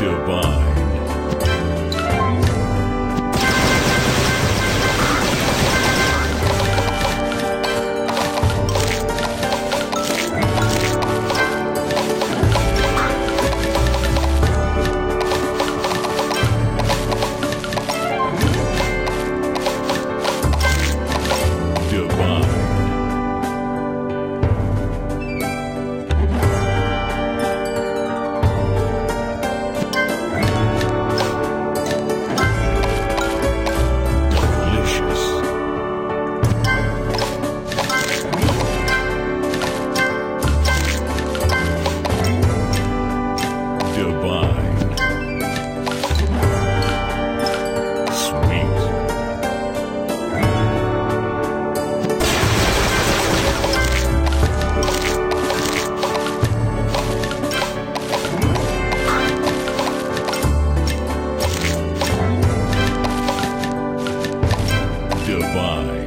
divine. divine. Bye.